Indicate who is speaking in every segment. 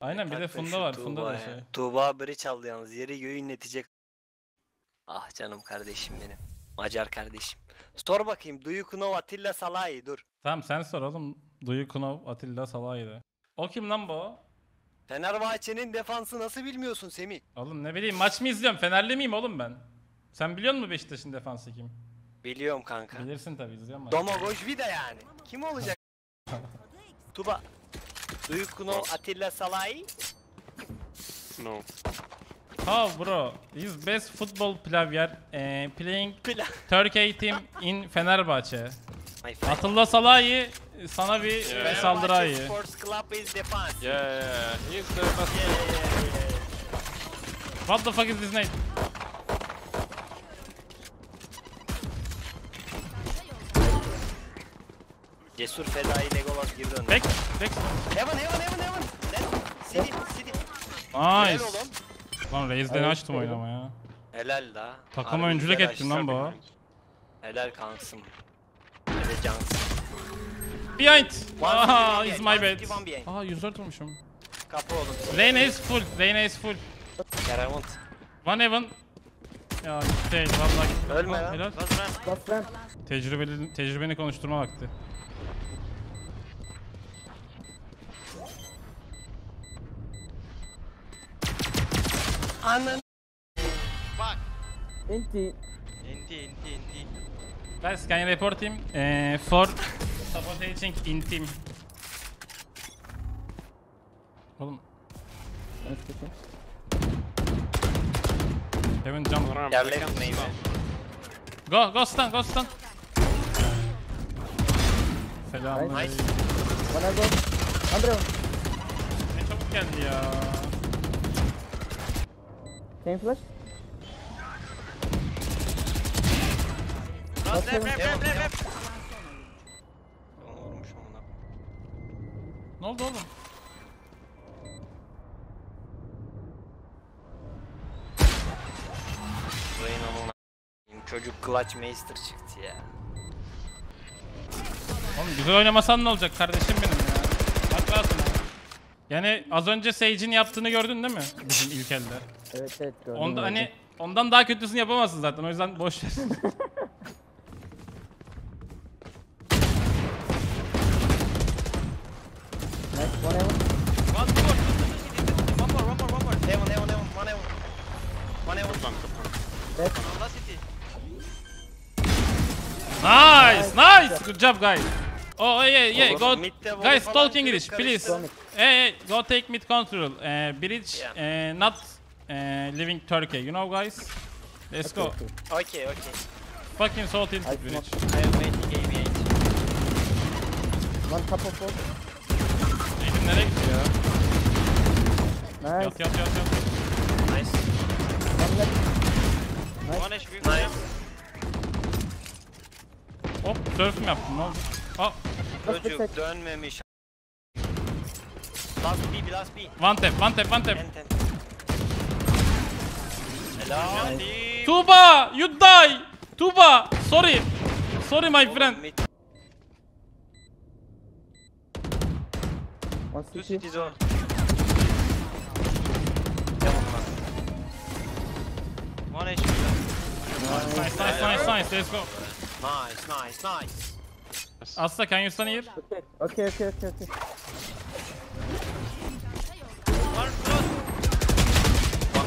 Speaker 1: Aynen bir de Funda var. Funda da şey.
Speaker 2: Tuğba bridge aldı yalnız. Yeri göğü inletecek. Ah canım kardeşim benim. Macar kardeşim. Sor bakayım. Duyukunov Atilla Salahi dur.
Speaker 1: Tamam sen sor oğlum. Duyukunov, Atilla Salahi'de. O kim lan bu?
Speaker 2: Fenerbahçe'nin defansı nasıl bilmiyorsun Semih?
Speaker 1: Oğlum ne bileyim maç mı izliyorum? Fenerli miyim oğlum ben? Sen biliyor musun Beşiktaş'ın defansı kim?
Speaker 2: Biliyorum kanka.
Speaker 1: Bilirsin tabii izliyorum.
Speaker 2: Domagoj Vida yani. Kim olacak? Tuba. Duyukunov Atilla Salahi.
Speaker 3: No.
Speaker 1: How bro? He's best football player eh, playing. Turkey team in Fenerbahçe. Atilla Salahi sana bir
Speaker 3: Yeah.
Speaker 1: saldırı iyi.
Speaker 2: Sports Club is defense.
Speaker 3: Yeah, yeah, yeah. He's the best.
Speaker 2: Yeah, yeah, yeah, yeah.
Speaker 1: What the fuck is this name?
Speaker 2: Cesur Fedai Legolas girdi önüne.
Speaker 1: Back, back.
Speaker 2: Heaven, heaven, heaven, heaven. Lan, City, city. Helal
Speaker 1: Nice.
Speaker 2: oğlum.
Speaker 1: Lan Raze'den açtım oynama ya.
Speaker 2: Helal la.
Speaker 1: Takım
Speaker 2: Harbi
Speaker 1: oyunculuk
Speaker 2: güzel
Speaker 1: ettin
Speaker 2: açtın.
Speaker 1: lan bu.
Speaker 2: Helal kanksım. Hele cansın.
Speaker 1: Behind. Aha, is my bad. Aa 104 vurmuşum.
Speaker 2: Kapı oğlum.
Speaker 1: Reyna is full, Reyna is full.
Speaker 2: Keremont.
Speaker 1: One heaven. Ya gitti vallahi gitti.
Speaker 2: Ölme
Speaker 1: Aa,
Speaker 2: lan.
Speaker 1: Helal.
Speaker 4: Last ramp.
Speaker 1: Tecrübeli, tecrübeni konuşturma vakti.
Speaker 2: Anan.
Speaker 4: Inti.
Speaker 5: Inti, inti, inti.
Speaker 1: Guys, can you report him eh, for sabotaging in team? Oğlum. Heaven jump.
Speaker 3: Ramp.
Speaker 2: Yerlerim neyse.
Speaker 1: Go, go stun, go stun. Selamünaleyküm.
Speaker 2: Nice.
Speaker 4: Wanna go? Andrew.
Speaker 1: Ne çabuk geldi ya.
Speaker 4: Same flash.
Speaker 5: Left, left.
Speaker 2: Onu vurmuş ona.
Speaker 1: Ne oldu oğlum?
Speaker 2: Reyna'nın a- Çocuk Clutch Master çıktı ya.
Speaker 1: Oğlum güzel oynamasan ne olacak kardeşim benim ya. Bak rahatım. Yani az önce Sage'in yaptığını gördün değil mi? Bizim ilk elde.
Speaker 4: Evet evet gördüm.
Speaker 1: Onda
Speaker 4: gördüm.
Speaker 1: hani ondan daha kötüsünü yapamazsın zaten. O yüzden boş ver.
Speaker 4: Nice,
Speaker 1: nice. Good job guys. Oh yeah, yeah.
Speaker 2: Oğlum,
Speaker 1: Go, guys talk English, please. Hey, hey, go take mid control. Uh, bridge,
Speaker 2: Yeah.
Speaker 1: uh, not uh, living Turkey. You know guys. Let's go.
Speaker 4: Okay, okay.
Speaker 2: Okay, okay.
Speaker 1: Fucking so tilted bridge.
Speaker 2: I am making game 8.
Speaker 4: One couple four.
Speaker 1: Eğitim nereye gitti ya?
Speaker 4: Nice.
Speaker 1: Yat yat yat yat.
Speaker 2: Nice.
Speaker 4: One left.
Speaker 5: One HP.
Speaker 2: Nice.
Speaker 1: Hop surf mi yaptın ne oldu? Aa,
Speaker 2: Çocuk dönmemiş. Last B, last B.
Speaker 1: one tap, one tap, one tap.
Speaker 2: Ten, ten. Helal.
Speaker 1: Tuba, you die. Tuba, sorry. Sorry my oh,
Speaker 2: friend.
Speaker 4: One city.
Speaker 5: cities on.
Speaker 2: Heaven var.
Speaker 5: One HP left.
Speaker 1: Nice, nice, nice, nice. Let's go.
Speaker 2: Nice, nice, nice.
Speaker 1: Asta, can you stand here?
Speaker 4: Okay. Okay okay okay.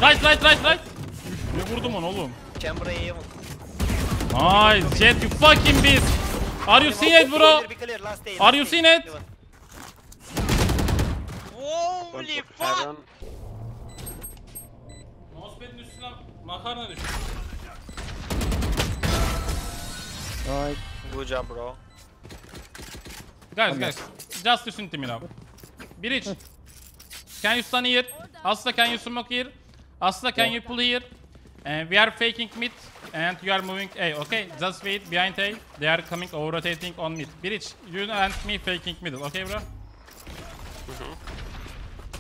Speaker 1: Right, right, right, right. Ne vurdum onu oğlum?
Speaker 2: Chamber'a Heaven.
Speaker 1: Nice, Jet, you fucking beast. Are you seeing it bro? Are you seeing it?
Speaker 5: Holy fuck!
Speaker 1: Mousepad'in üstüne makarna düştü.
Speaker 4: Nice.
Speaker 2: Good job bro.
Speaker 1: Guys, guys, just listen to me now. Bridge, can you stand here? Asta, can you smoke here? Asta, can you pull here? And we are faking mid, and you are moving A. Okay, just wait behind A. They are coming over rotating on mid. Bridge, you and me faking middle. Okay, bro?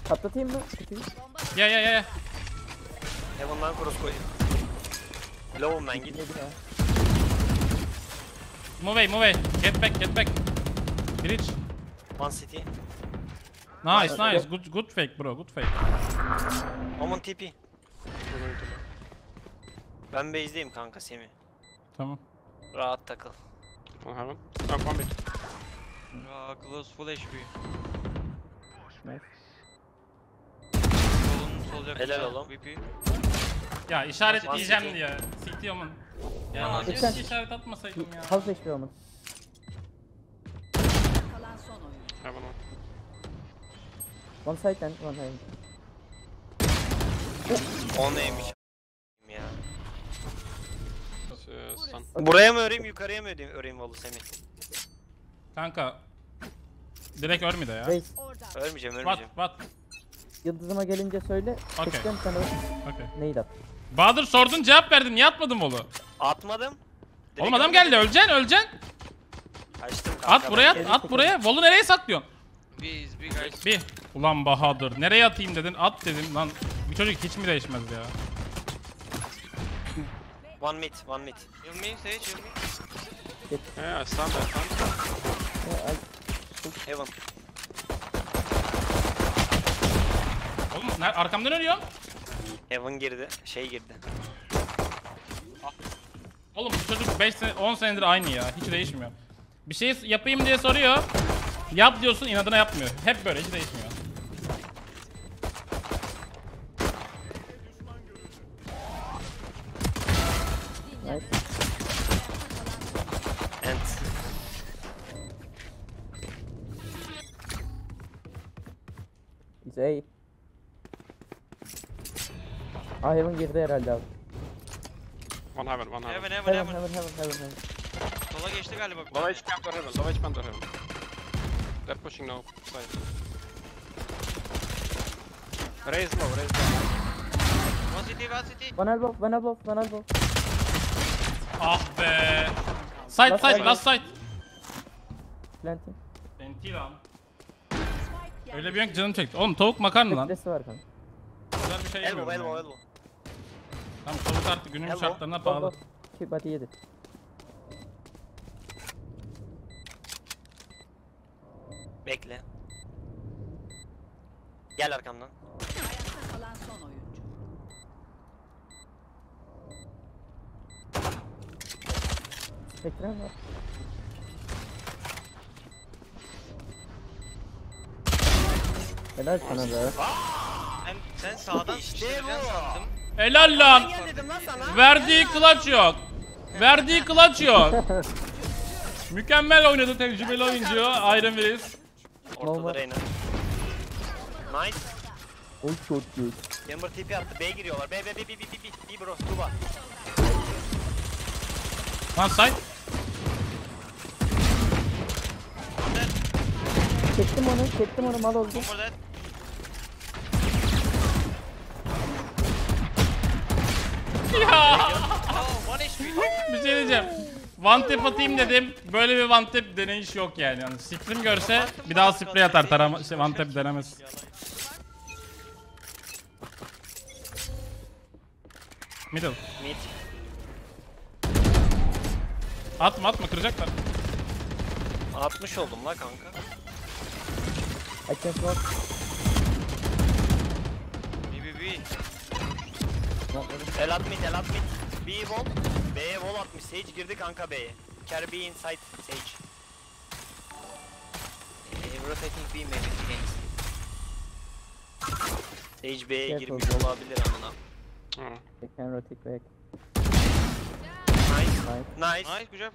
Speaker 4: Patlatayım mı?
Speaker 1: Yeah, yeah, yeah. yeah.
Speaker 2: Heaven'dan cross koy. Low man git.
Speaker 1: Move away, move away. Get back, get back. Bridge.
Speaker 2: One city.
Speaker 1: Nice nice. Good good fake bro. Good fake.
Speaker 2: Omen TP. Ben base'deyim kanka Semih.
Speaker 1: Tamam.
Speaker 2: Rahat takıl.
Speaker 3: One heaven. Oh, one mid.
Speaker 5: Close full HP.
Speaker 4: Nice.
Speaker 5: Solun.
Speaker 2: Helal oğlum.
Speaker 5: VP.
Speaker 1: Ya işaret diyeceğim diye. City Omen. Ya
Speaker 5: Ya,
Speaker 1: keşke işaret atmasaydım ya.
Speaker 4: Half HP olmadı.
Speaker 6: Kalan son oyun.
Speaker 3: Heaven one.
Speaker 4: One side and one side.
Speaker 2: O neymiş ya. Buraya mı öreyim yukarıya mı öreyim, öreyim Valu Semih?
Speaker 1: Kanka. Direkt ölmedi ya.
Speaker 4: Raze
Speaker 6: Orada.
Speaker 2: Ölmeyeceğim
Speaker 1: What
Speaker 2: ölmeyeceğim.
Speaker 1: what?
Speaker 4: yıldızıma gelince söyle.
Speaker 1: Okey.
Speaker 4: Çekeceğim sana
Speaker 1: Okay.
Speaker 4: nade at.
Speaker 1: Bahadır sordun cevap verdin. Niye atmadın Volu?
Speaker 2: Atmadım. Direkt
Speaker 1: Oğlum adam geldi. Öleceksin öleceksin.
Speaker 2: Kaçtım kanka.
Speaker 1: At buraya at, at buraya. Volu nereye saklıyorsun?
Speaker 5: B is B guys.
Speaker 1: Bir. Ulan Bahadır. Nereye atayım dedin? At dedim. Lan bir çocuk hiç mi değişmez ya?
Speaker 2: One mid, one mid.
Speaker 5: Heal me, Sage, heal me.
Speaker 3: Yeah, I stunned, I stunned.
Speaker 4: Yeah, I-
Speaker 2: Heaven.
Speaker 1: Oğlum ner- arkamdan ölüyor.
Speaker 2: Heaven girdi. Şey girdi.
Speaker 1: Oğlum bu çocuk 5 sene 10 senedir aynı ya. Hiç değişmiyor. Bir şey yapayım diye soruyor. Yap diyorsun inadına yapmıyor. Hep böyle hiç değişmiyor.
Speaker 4: A. Ah Heaven girdi herhalde abi.
Speaker 3: One heaven, one heaven.
Speaker 5: Heaven, heaven,
Speaker 4: Heaven
Speaker 5: heaven.
Speaker 4: heaven heaven heaven heaven.
Speaker 5: Sola geçti galiba.
Speaker 3: Low. HP under heaven, low HP under heaven. They're pushing now. Side. Raise low, raise low.
Speaker 5: One city, one city.
Speaker 4: One elbow, one elbow, one elbow.
Speaker 1: Ah be. Side
Speaker 4: Last
Speaker 1: side
Speaker 4: side.
Speaker 1: last side.
Speaker 4: Planting.
Speaker 1: Enti lan. Öyle bir yank canım çekti. Oğlum tavuk makarna lan.
Speaker 4: Beklesi var kanka.
Speaker 1: Güzel bir şey
Speaker 2: Elbow,
Speaker 1: yemiyorum
Speaker 2: elbow,
Speaker 1: yani.
Speaker 2: elbow.
Speaker 1: Tamam tavuk artık günümüz
Speaker 2: Elbow.
Speaker 1: şartlarına pahalı.
Speaker 4: go. Ki body yedi.
Speaker 2: Bekle. Gel arkamdan.
Speaker 6: Ayakta kalan son oyuncu.
Speaker 4: Spectrum var. Helal sana be.
Speaker 5: Hem sen sağdan
Speaker 2: İşte
Speaker 5: sandım.
Speaker 1: Helal lan. Verdiği clutch yok. Verdiği clutch yok. Mükemmel oynadı tecrübeli oyuncu Iron Willis.
Speaker 2: Ortada. Reyna. Nice.
Speaker 4: Oy çok good.
Speaker 2: Chamber TP attı. B giriyorlar. B, B, B, B, B, B, B, B bro. Tuba.
Speaker 1: One side.
Speaker 4: Çektim onu, çektim onu mal oldu.
Speaker 5: One more dead.
Speaker 1: Ya. Bir şey diyeceğim. One tap atayım dedim. Böyle bir one tap deneyiş yok yani. yani Sikrim görse bir daha sprey atar tarama şey one tap denemez. Middle.
Speaker 2: Mid.
Speaker 1: Atma atma kıracaklar.
Speaker 2: 60 oldum la kanka.
Speaker 4: I can smoke.
Speaker 5: B, B, B.
Speaker 2: El at mid, el at mid. B wall. B'ye wall atmış. Sage girdi kanka B'ye. Carry B inside Sage. Eh, rotating B maybe against. Sage B'ye
Speaker 4: Careful.
Speaker 2: girmiş olabilir amına.
Speaker 4: I can rotate back.
Speaker 2: Nice.
Speaker 4: Nice.
Speaker 2: Nice.
Speaker 5: Nice, güzel.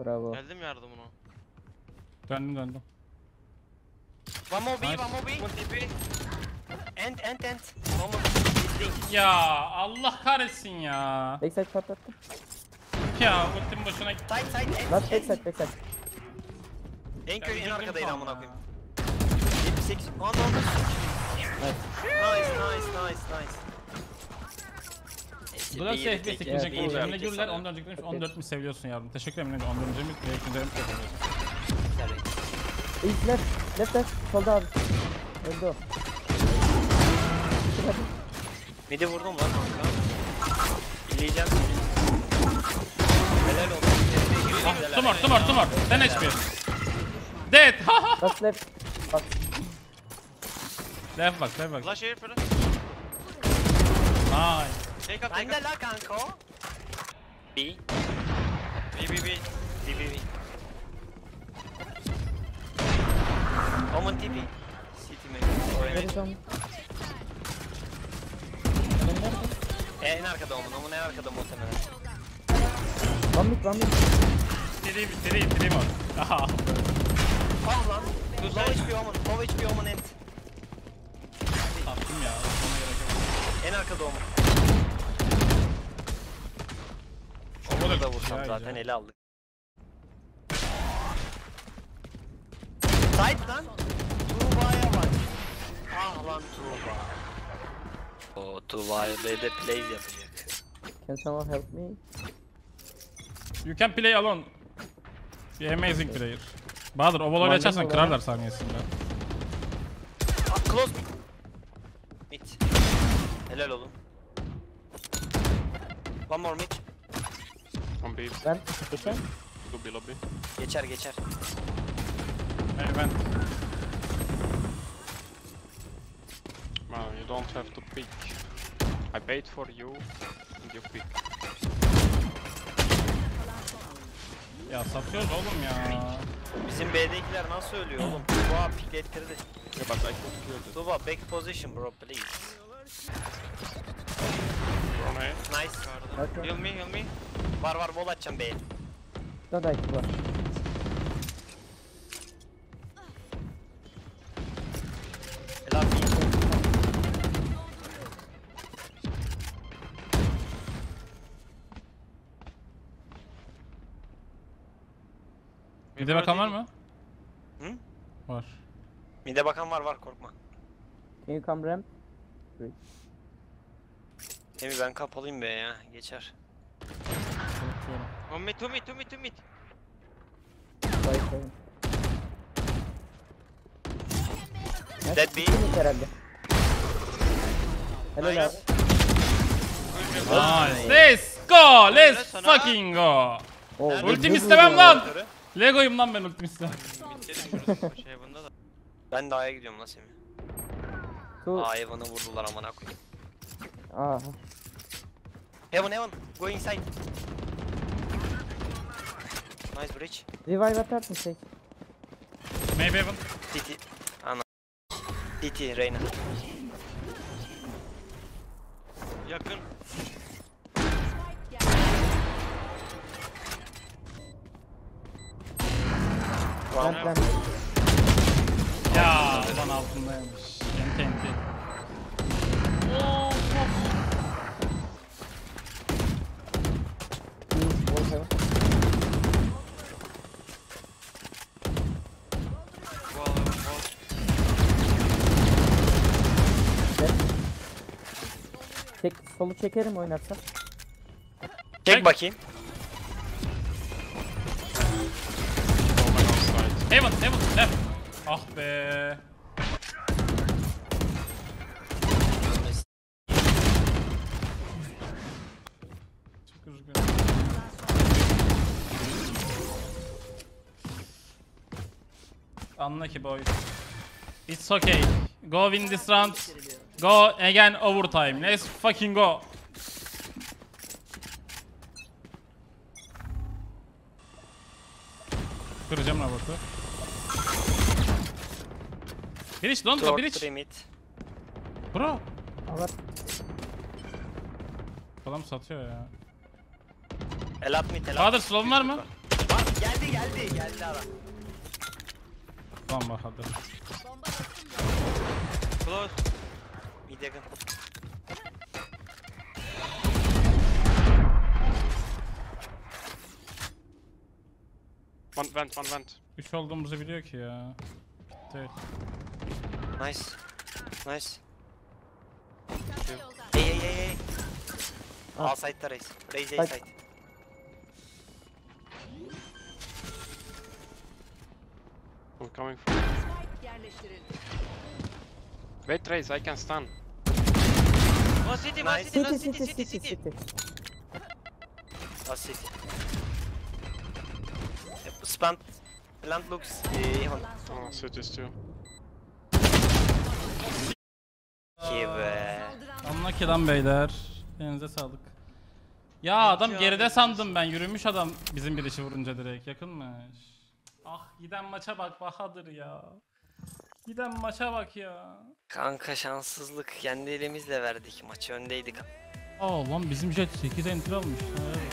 Speaker 4: Bravo.
Speaker 5: Geldim yardımına.
Speaker 1: Döndüm döndüm.
Speaker 2: One more B,
Speaker 1: Nice.
Speaker 2: one more B.
Speaker 5: One TP.
Speaker 2: End, end, end. One more B.
Speaker 1: Ya Allah kahretsin ya.
Speaker 4: Backside patlattım.
Speaker 1: Ya ultim boşuna gitti.
Speaker 2: Side, side, end. End.
Speaker 4: backside, backside.
Speaker 2: Kötü en arkadaydı amına
Speaker 1: ya.
Speaker 2: koyayım. 78. Aa ne oldu? Nice, nice, nice, nice.
Speaker 1: Bu da 8.
Speaker 2: bir yeri
Speaker 1: kurulu. Emre Gürler
Speaker 2: sanırım.
Speaker 1: 14. demiş 14 mi seviyorsun yavrum? Teşekkür ederim. 14. Ve ikinci demiş. çok seviyorsun.
Speaker 4: İlk left, left left. Solda abi. Öldü o.
Speaker 2: Midi vurdum lan kanka. İlleyeceğim seni. Helal olsun.
Speaker 1: Ah, tumor tumor tumor. Sen HP. Dead.
Speaker 4: Last left. Bak.
Speaker 1: Left box, left box.
Speaker 5: Flash here, brother.
Speaker 1: Nice.
Speaker 5: Take up, take
Speaker 2: Bende
Speaker 5: up.
Speaker 2: la kanka o. B.
Speaker 5: B, B, B.
Speaker 2: B, B, B. Omen TP. City maybe. Or
Speaker 4: There is one. Adam nerede?
Speaker 2: En arkada Omen. Omen en arkada muhtemelen.
Speaker 4: One mid, one mid.
Speaker 1: Three, three, three more. Aha.
Speaker 2: Tamam lan. Low HP Omen. Low HP Omen end.
Speaker 1: Attım ya. Ona gerek yok.
Speaker 2: En arkada.
Speaker 1: Overlook.
Speaker 2: Onu da vursam zaten ele aldık. Side lan. Tuğba'ya bak. Ah lan Tuğba. O Tuğba'ya B'de plays yapacak.
Speaker 4: Can someone help me?
Speaker 1: You can play alone. Be amazing player. Bahadır
Speaker 4: Mandem
Speaker 1: açarsan kırarlar saniyesinde.
Speaker 2: Ah close mid. Mid. Helal oğlum. One more mid.
Speaker 3: On B.
Speaker 4: Ben geçen.
Speaker 3: Lobby, lobby.
Speaker 2: Geçer geçer.
Speaker 1: Hey, ben.
Speaker 3: Man, you don't have to pick. I paid for you, and you pick.
Speaker 1: Ya satıyoruz oğlum ya.
Speaker 2: Bizim B'dekiler nasıl ölüyor oğlum? Tuğba piklettirdi.
Speaker 3: Yeah, but I could kill it.
Speaker 2: Tuğba back position bro please.
Speaker 3: A.
Speaker 2: Nice.
Speaker 5: Heal me, heal me.
Speaker 2: Var var bol açacağım B'ye.
Speaker 4: Da var.
Speaker 1: Bir de bakan var mı?
Speaker 2: Hı?
Speaker 1: Var.
Speaker 2: Mid'e bakan var var korkma.
Speaker 4: Can you come ramp?
Speaker 2: Emi ben kapalıyım be ya geçer.
Speaker 5: One mid, two mid, two mid, two mid.
Speaker 4: Vay.
Speaker 2: Dead B.
Speaker 4: Herhalde. Helal abi.
Speaker 1: Nice. Let's go. Let's fucking go.
Speaker 2: Nerede?
Speaker 1: Ultim istemem lan. Lego'yum lan ben ultim istemem.
Speaker 5: Mid'de düşürürsün şey bunda da.
Speaker 2: Ben de A'ya gidiyorum lan Semih.
Speaker 4: Su.
Speaker 2: A'ya bana vurdular amına koyayım.
Speaker 4: Aha.
Speaker 2: Heaven heaven. Go inside. Nice bridge.
Speaker 4: Revive atarsın şey.
Speaker 1: Maybe even.
Speaker 2: City. Ana. City Reyna.
Speaker 5: Yakın.
Speaker 4: Ramp ramp.
Speaker 1: Ya ulan altındaymış.
Speaker 4: Seven.
Speaker 5: Wall, wall.
Speaker 4: Çek, solu çekerim oynarsan.
Speaker 2: Çek bakayım.
Speaker 1: Heaven, heaven, left. Ah be. Anla ki boy. It's okay. Go win this round. Go again overtime. Let's fucking go. Kıracağım robotu. Bridge, don't go bridge.
Speaker 2: 3 mid.
Speaker 1: Bro.
Speaker 4: Alır.
Speaker 1: Adam satıyor ya.
Speaker 2: Elat mid elat.
Speaker 1: Bahadır slow var mı?
Speaker 2: Var geldi geldi geldi adam.
Speaker 1: Lan Bahadır.
Speaker 5: Close.
Speaker 2: Mid yakın.
Speaker 3: One vent, one vent.
Speaker 1: 3 olduğumuzu biliyor ki ya. Değil.
Speaker 2: Nice. Nice. Hey hey hey hey.
Speaker 4: Ah.
Speaker 2: Al side'da reis. Reis A
Speaker 4: Side.
Speaker 2: side.
Speaker 3: I'm coming from.
Speaker 6: Yerleştirildi.
Speaker 3: Wait, Raze, I can stun.
Speaker 5: One city, one
Speaker 2: Nice.
Speaker 5: city,
Speaker 4: City
Speaker 5: one
Speaker 4: city
Speaker 5: city,
Speaker 4: city
Speaker 5: city, city.
Speaker 4: city.
Speaker 2: Last. Spam. Plant looks. even.
Speaker 6: Kalan son
Speaker 3: Oh,
Speaker 6: oyuncu.
Speaker 3: cities too.
Speaker 1: ki lan beyler. Elinize sağlık. Ya adam geride sandım ben. Yürümüş adam bizim birisi vurunca direkt. Yakınmış. Ah giden maça bak Bahadır ya. Giden maça bak ya.
Speaker 2: Kanka şanssızlık. Kendi elimizle verdik. Maçı öndeydik.
Speaker 1: Aa lan bizim jet 8 enter almış. Evet.